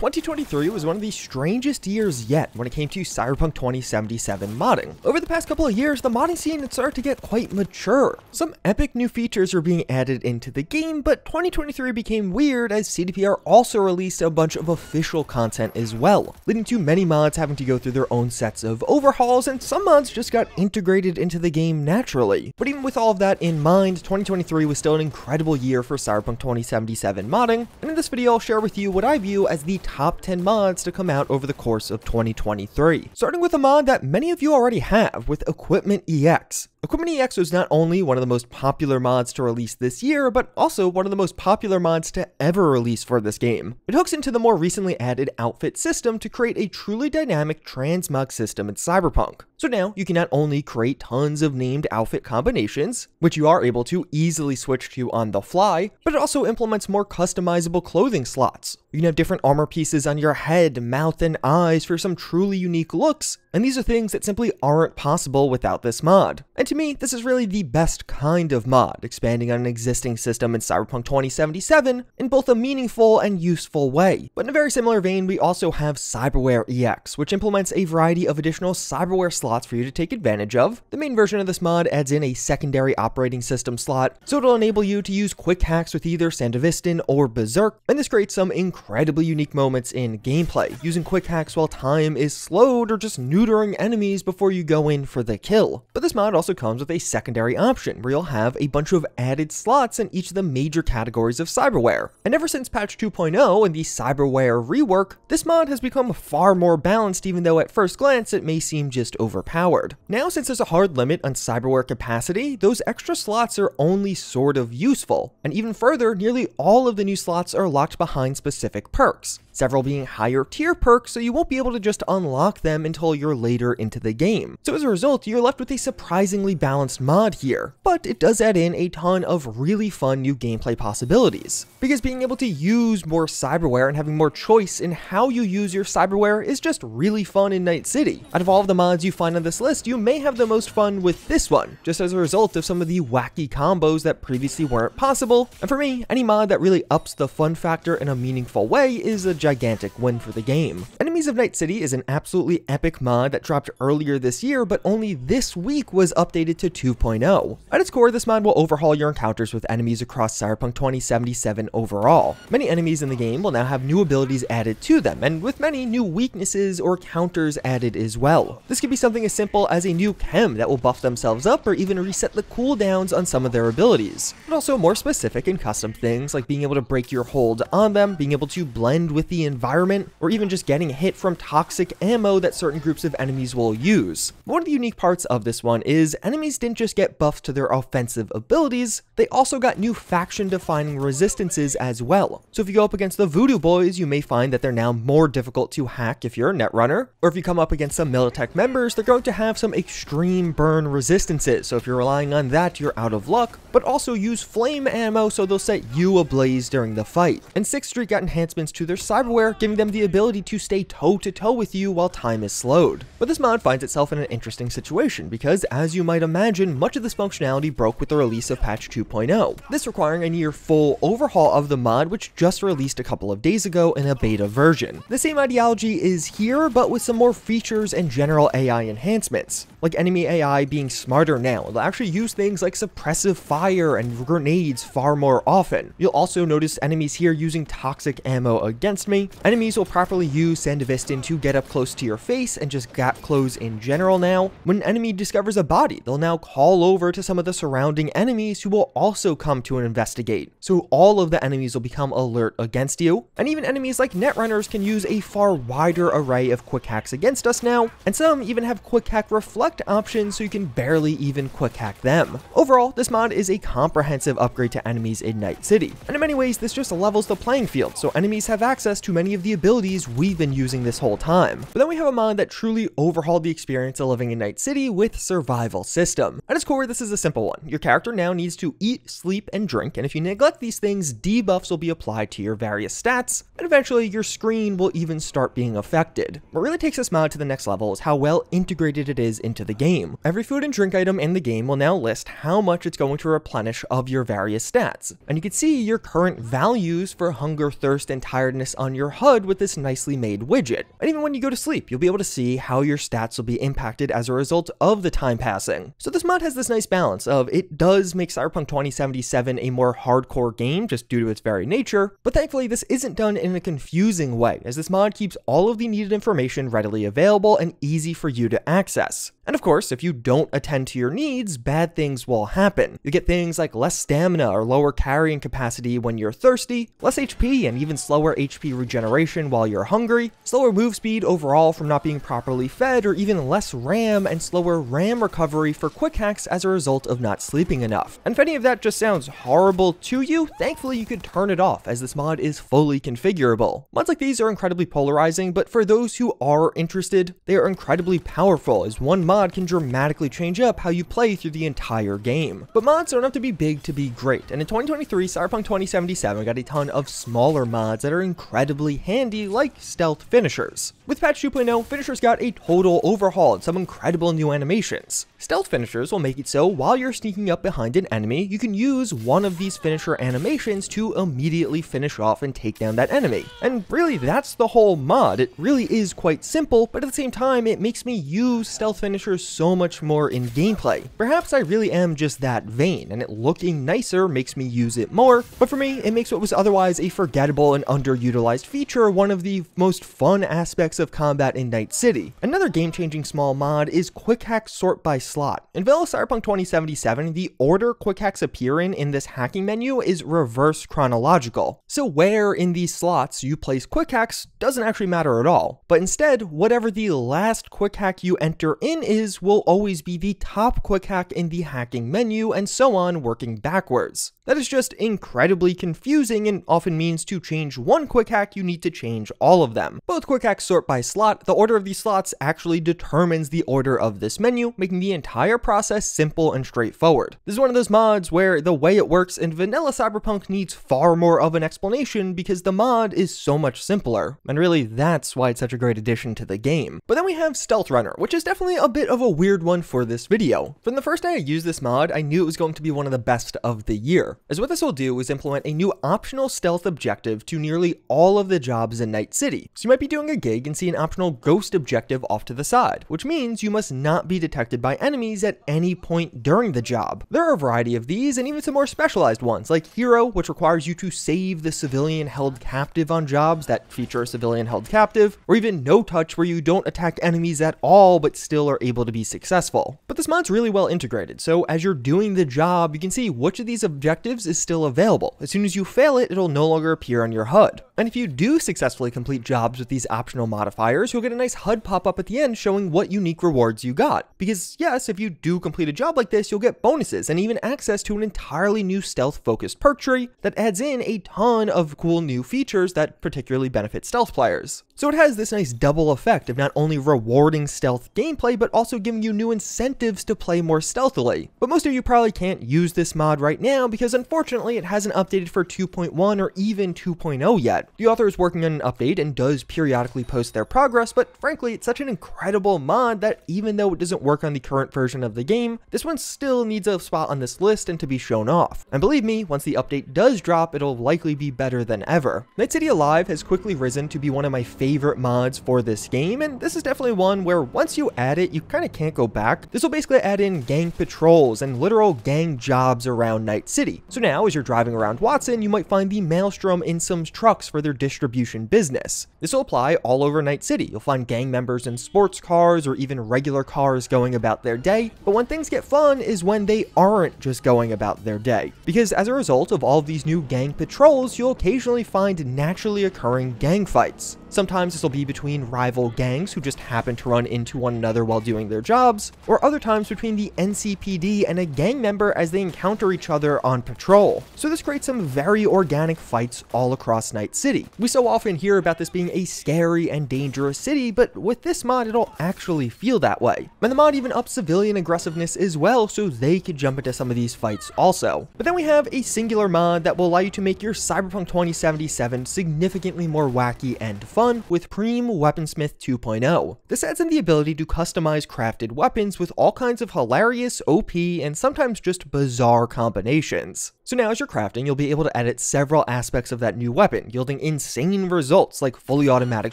2023 was one of the strangest years yet when it came to Cyberpunk 2077 modding. Over the past couple of years, the modding scene had started to get quite mature. Some epic new features were being added into the game, but 2023 became weird as CDPR also released a bunch of official content as well, leading to many mods having to go through their own sets of overhauls, and some mods just got integrated into the game naturally. But even with all of that in mind, 2023 was still an incredible year for Cyberpunk 2077 modding, and in this video I'll share with you what I view as the top 10 mods to come out over the course of 2023. Starting with a mod that many of you already have with Equipment EX. Equipment EX was not only one of the most popular mods to release this year, but also one of the most popular mods to ever release for this game. It hooks into the more recently added outfit system to create a truly dynamic transmog system in Cyberpunk. So now you can not only create tons of named outfit combinations, which you are able to easily switch to on the fly, but it also implements more customizable clothing slots. You can have different armor pieces on your head, mouth, and eyes for some truly unique looks, and these are things that simply aren't possible without this mod. And to me, this is really the best kind of mod, expanding on an existing system in Cyberpunk 2077 in both a meaningful and useful way. But in a very similar vein, we also have Cyberware EX, which implements a variety of additional cyberware slots for you to take advantage of. The main version of this mod adds in a secondary operating system slot, so it'll enable you to use quick hacks with either Sandevistan or Berserk, and this creates some incredibly unique moments in gameplay, using quick hacks while time is slowed or just neutering enemies before you go in for the kill. But this mod also comes with a secondary option where you'll have a bunch of added slots in each of the major categories of cyberware. And ever since patch 2.0 and the cyberware rework, this mod has become far more balanced even though at first glance it may seem just overpowered. Now since there's a hard limit on cyberware capacity, those extra slots are only sort of useful. And even further, nearly all of the new slots are locked behind specific perks several being higher tier perks, so you won't be able to just unlock them until you're later into the game. So as a result, you're left with a surprisingly balanced mod here, but it does add in a ton of really fun new gameplay possibilities. Because being able to use more cyberware and having more choice in how you use your cyberware is just really fun in Night City. Out of all of the mods you find on this list, you may have the most fun with this one, just as a result of some of the wacky combos that previously weren't possible. And for me, any mod that really ups the fun factor in a meaningful way is a gigantic win for the game. Enemies of Night City is an absolutely epic mod that dropped earlier this year, but only this week was updated to 2.0. At its core, this mod will overhaul your encounters with enemies across Cyberpunk 2077 overall. Many enemies in the game will now have new abilities added to them, and with many new weaknesses or counters added as well. This could be something as simple as a new chem that will buff themselves up or even reset the cooldowns on some of their abilities, but also more specific and custom things like being able to break your hold on them, being able to blend with the environment, or even just getting hit from toxic ammo that certain groups of enemies will use. One of the unique parts of this one is enemies didn't just get buffed to their offensive abilities, they also got new faction defining resistances as well. So if you go up against the Voodoo Boys, you may find that they're now more difficult to hack if you're a netrunner, or if you come up against some Militech members, they're going to have some extreme burn resistances, so if you're relying on that, you're out of luck, but also use flame ammo so they'll set you ablaze during the fight. And 6th Street got enhancements to their cyberware, giving them the ability to stay toe-to-toe with you while time is slowed. But this mod finds itself in an interesting situation, because as you might imagine, much of this functionality broke with the release of patch 2.0, this requiring a near full overhaul of the mod which just released a couple of days ago in a beta version. The same ideology is here, but with some more features and general AI enhancements, like enemy AI being smarter now. They'll actually use things like suppressive fire and grenades far more often. You'll also notice enemies here using toxic ammo against me. Enemies will properly use Sandevistan to get up close to your face and just gap close in general now. When an enemy discovers a body, they'll now call over to some of the surrounding enemies who will also come to investigate. So all of the enemies will become alert against you. And even enemies like Netrunners can use a far wider array of quick hacks against us now, and some even have quick hack reflect options so you can barely even quick hack them. Overall, this mod is a comprehensive upgrade to enemies in Night City, and in many ways this just levels the playing field, so enemies have access to many of the abilities we've been using this whole time. But then we have a mod that truly overhauled the experience of living in Night City with survival system. At its core, this is a simple one. Your character now needs to eat, sleep, and drink, and if you neglect these things, debuffs will be applied to your various stats, and eventually your screen will even start being affected. What really takes this mod to the next level is how well integrated it is into the game. Every food and drink item in the game will now list how much it's going to replenish of your various stats, and you can see your current values for hunger, thirst, and tiredness on on your HUD with this nicely made widget. And even when you go to sleep, you'll be able to see how your stats will be impacted as a result of the time passing. So this mod has this nice balance of it does make Cyberpunk 2077 a more hardcore game just due to its very nature, but thankfully this isn't done in a confusing way, as this mod keeps all of the needed information readily available and easy for you to access. And of course, if you don't attend to your needs, bad things will happen. You get things like less stamina or lower carrying capacity when you're thirsty, less HP and even slower HP regeneration while you're hungry, slower move speed overall from not being properly fed, or even less RAM and slower RAM recovery for quick hacks as a result of not sleeping enough. And if any of that just sounds horrible to you, thankfully you can turn it off as this mod is fully configurable. Mods like these are incredibly polarizing, but for those who are interested, they are incredibly powerful as one mod mod can dramatically change up how you play through the entire game. But mods don't have to be big to be great, and in 2023, Cyberpunk 2077 got a ton of smaller mods that are incredibly handy, like stealth finishers. With patch 2.0, finishers got a total overhaul and some incredible new animations. Stealth finishers will make it so while you're sneaking up behind an enemy, you can use one of these finisher animations to immediately finish off and take down that enemy. And really, that's the whole mod. It really is quite simple, but at the same time, it makes me use stealth finishers so much more in gameplay. Perhaps I really am just that vain, and it looking nicer makes me use it more, but for me, it makes what was otherwise a forgettable and underutilized feature one of the most fun aspects of combat in Night City. Another game-changing small mod is Quick Hack Sort by slot. In Vanilla Cyberpunk 2077, the order quick hacks appear in in this hacking menu is reverse chronological. So where in these slots you place quick hacks doesn't actually matter at all, but instead, whatever the last quick hack you enter in is will always be the top quick hack in the hacking menu and so on working backwards. That is just incredibly confusing and often means to change one quick hack you need to change all of them. Both quick hacks sort by slot, the order of these slots actually determines the order of this menu, making the entire process simple and straightforward. This is one of those mods where the way it works in vanilla Cyberpunk needs far more of an explanation because the mod is so much simpler, and really that's why it's such a great addition to the game. But then we have Stealth Runner, which is definitely a bit of a weird one for this video. From the first day I used this mod, I knew it was going to be one of the best of the year, as what this will do is implement a new optional stealth objective to nearly all of the jobs in Night City. So you might be doing a gig and see an optional ghost objective off to the side, which means you must not be detected by enemies at any point during the job. There are a variety of these and even some more specialized ones like Hero, which requires you to save the civilian held captive on jobs that feature a civilian held captive, or even No Touch where you don't attack enemies at all but still are able to be successful. But this mod's really well integrated, so as you're doing the job, you can see which of these objectives is still available. As soon as you fail it, it'll no longer appear on your HUD. And if you do successfully complete jobs with these optional modifiers, you'll get a nice HUD pop up at the end showing what unique rewards you got. Because yes, if you do complete a job like this, you'll get bonuses and even access to an entirely new stealth focused perk tree that adds in a ton of cool new features that particularly benefit stealth players. So it has this nice double effect of not only rewarding stealth gameplay, but also giving you new incentives to play more stealthily. But most of you probably can't use this mod right now because unfortunately it hasn't updated for 2.1 or even 2.0 yet. The author is working on an update and does periodically post their progress, but frankly it's such an incredible mod that even though it doesn't work on the current version of the game, this one still needs a spot on this list and to be shown off. And believe me, once the update does drop, it'll likely be better than ever. Night City Alive has quickly risen to be one of my favorite favorite mods for this game, and this is definitely one where once you add it, you kind of can't go back. This will basically add in gang patrols and literal gang jobs around Night City. So now, as you're driving around Watson, you might find the Maelstrom in some trucks for their distribution business. This will apply all over Night City. You'll find gang members in sports cars or even regular cars going about their day, but when things get fun is when they aren't just going about their day. Because as a result of all of these new gang patrols, you'll occasionally find naturally occurring gang fights. Sometimes this will be between rival gangs who just happen to run into one another while doing their jobs, or other times between the NCPD and a gang member as they encounter each other on patrol. So this creates some very organic fights all across Night City. We so often hear about this being a scary and dangerous city, but with this mod it'll actually feel that way. And the mod even ups civilian aggressiveness as well so they could jump into some of these fights also. But then we have a singular mod that will allow you to make your Cyberpunk 2077 significantly more wacky and fun, with Preem Weaponsmith 2.0. This adds in the ability to customize crafted weapons with all kinds of hilarious, OP, and sometimes just bizarre combinations. So now as you're crafting, you'll be able to edit several aspects of that new weapon, yielding insane results like fully automatic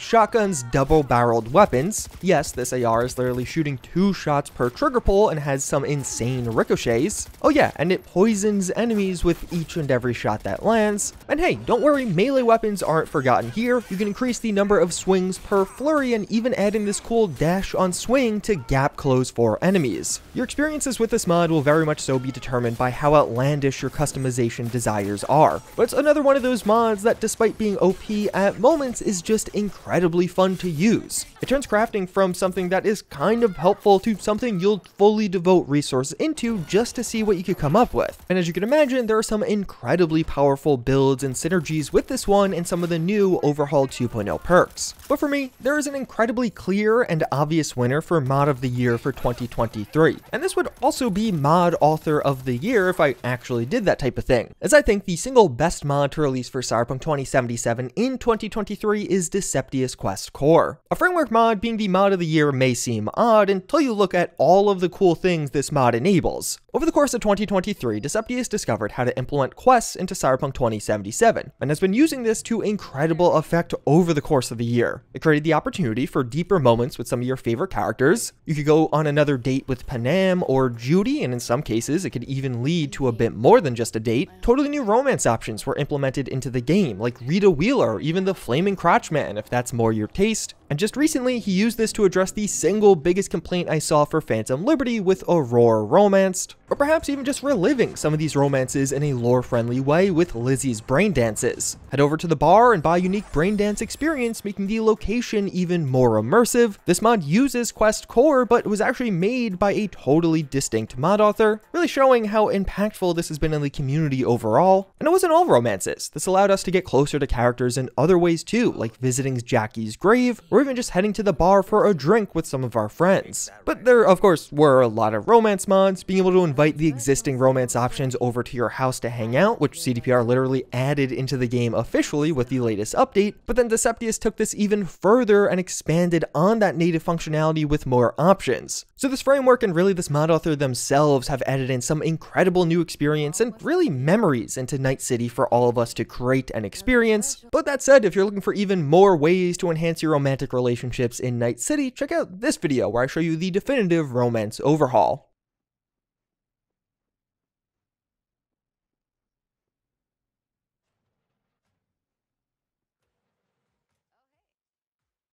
shotguns, double-barreled weapons. Yes, this AR is literally shooting two shots per trigger pull and has some insane ricochets. Oh yeah, and it poisons enemies with each and every shot that lands. And hey, don't worry, melee weapons aren't forgotten here. You can increase the number of swings per flurry and even adding this cool dash on swing to gap close for enemies. Your experiences with this mod will very much so be determined by how outlandish your customization desires are. But it's another one of those mods that despite being OP at moments is just incredibly fun to use. It turns crafting from something that is kind of helpful to something you'll fully devote resources into just to see what you could come up with. And as you can imagine, there are some incredibly powerful builds and synergies with this one and some of the new overhauled 2.0 perks. But for me, there is an incredibly clear and obvious winner for mod of the year for 2023. And this would also be mod author of the year if I actually did that type of thing, as I think the single best mod to release for Cyberpunk 2077 in 2023 is Deceptious Quest Core. A framework mod being the mod of the year may seem odd until you look at all of the cool things this mod enables. Over the course of 2023, Deceptious discovered how to implement quests into Cyberpunk 2077, and has been using this to incredible effect over the course of the year. It created the opportunity for deeper moments with some of your favorite characters. You could go on another date with Panam or Judy, and in some cases, it could even lead to a bit more than just a date. Totally new romance options were implemented into the game, like Rita Wheeler, or even the Flaming Crotch Man, if that's more your taste. And just recently, he used this to address the single biggest complaint I saw for Phantom Liberty with Aurore Romanced, or perhaps even just reliving some of these romances in a lore-friendly way with Lizzie's brain dances. Head over to the bar and buy unique brain dance experience, making the location even more immersive. This mod uses Quest Core, but was actually made by a totally distinct mod author, really showing how impactful this has been in the community overall. And it wasn't all romances. This allowed us to get closer to characters in other ways too, like visiting Jackie's grave, even just heading to the bar for a drink with some of our friends. But there, of course, were a lot of romance mods, being able to invite the existing romance options over to your house to hang out, which CDPR literally added into the game officially with the latest update, but then Deceptious took this even further and expanded on that native functionality with more options. So this framework and really this mod author themselves have added in some incredible new experience and really memories into Night City for all of us to create and experience. But that said, if you're looking for even more ways to enhance your romantic relationships in Night City, check out this video where I show you the definitive romance overhaul.